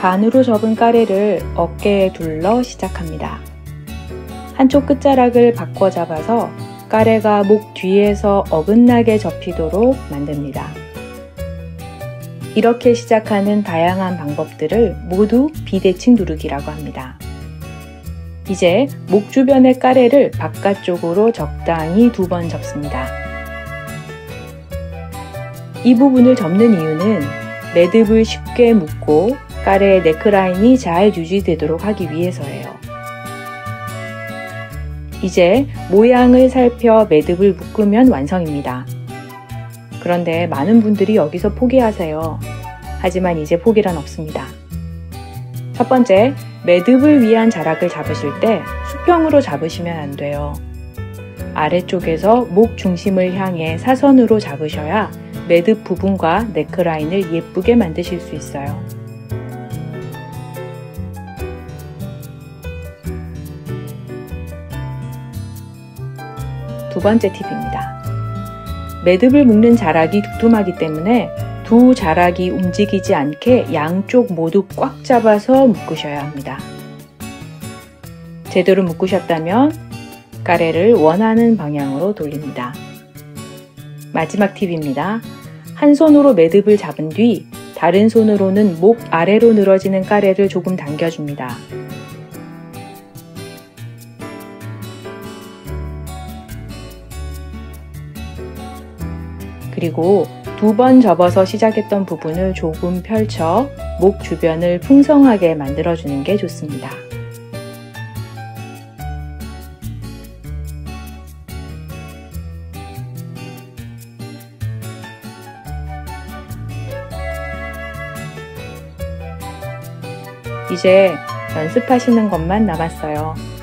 반으로 접은 까레를 어깨에 둘러 시작합니다. 한쪽 끝자락을 바꿔 잡아서 까레가 목 뒤에서 어긋나게 접히도록 만듭니다. 이렇게 시작하는 다양한 방법들을 모두 비대칭 누르기라고 합니다. 이제 목 주변의 까레를 바깥쪽으로 적당히 두 번 접습니다. 이 부분을 접는 이유는 매듭을 쉽게 묶고 까레의 네크라인이 잘 유지되도록 하기 위해서예요. 이제 모양을 살펴 매듭을 묶으면 완성입니다. 그런데 많은 분들이 여기서 포기하세요. 하지만 이제 포기란 없습니다. 첫 번째, 매듭을 위한 자락을 잡으실 때 수평으로 잡으시면 안 돼요. 아래쪽에서 목 중심을 향해 사선으로 잡으셔야 매듭 부분과 네크라인을 예쁘게 만드실 수 있어요. 두 번째 팁입니다. 매듭을 묶는 자락이 두툼하기 때문에 두 자락이 움직이지 않게 양쪽 모두 꽉 잡아서 묶으셔야 합니다. 제대로 묶으셨다면 가래를 원하는 방향으로 돌립니다. 마지막 팁입니다. 한 손으로 매듭을 잡은 뒤 다른 손으로는 목 아래로 늘어지는 가래를 조금 당겨줍니다. 그리고 두 번 접어서 시작했던 부분을 조금 펼쳐 목 주변을 풍성하게 만들어주는 게 좋습니다. 이제 연습하시는 것만 남았어요.